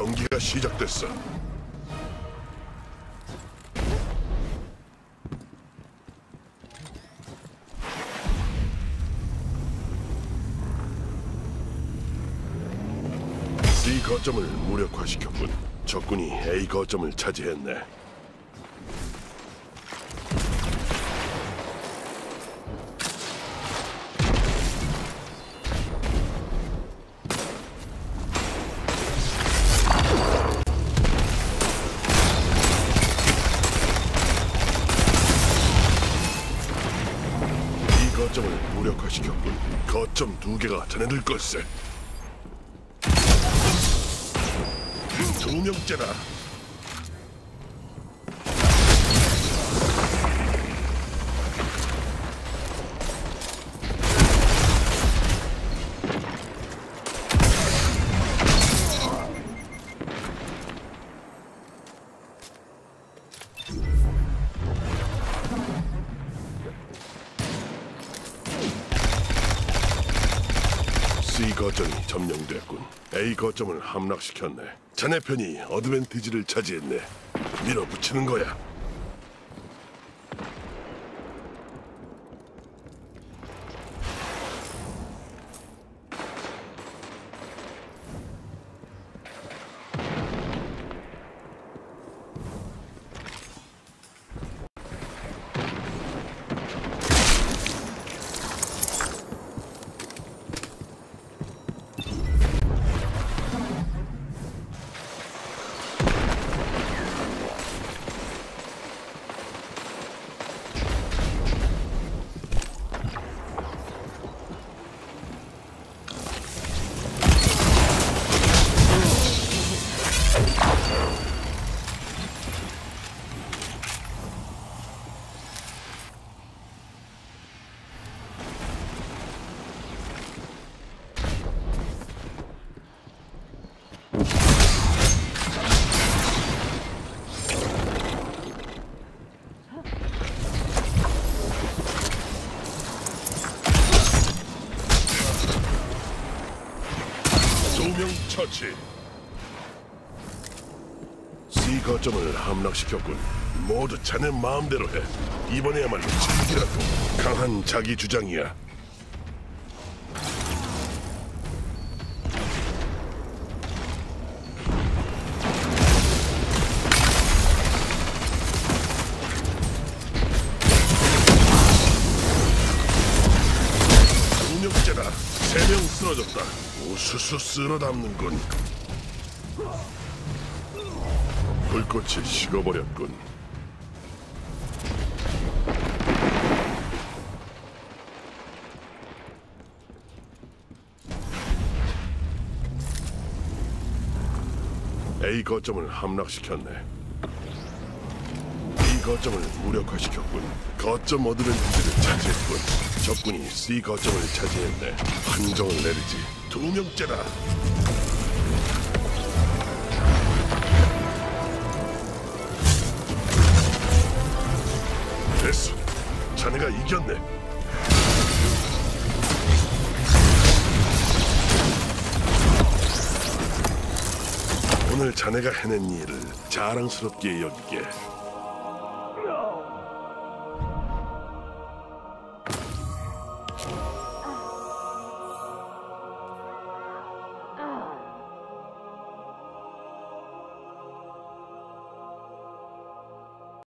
경기가 시작됐어. C 거점을 무력화시켰군. 적군이 A 거점을 차지했네. 거점을 무력화시켰군. 거점 두 개가 자네들 걸세. 두 명째다. C 거점이 점령됐군. A 거점을 함락시켰네. 자네 편이 어드밴티지를 차지했네. 밀어붙이는 거야. 두명 처치. C 거점을 함락시켰군. 모두 자네 마음대로 해. 이번에야말로 즐기라고. 강한 자기 주장이야. 쓰러졌다. 우수수 쓸어 담는군. 불꽃이 식어버렸군. A 거점을 함락시켰네. B 거점을 무력화시켰군. 거점 어드밴티지를 차지했군. 적군이 C 거점을 차지했네. 판정을 내리지. 두 명째다. 됐어. 자네가 이겼네. 오늘 자네가 해낸 일을 자랑스럽게 여기게.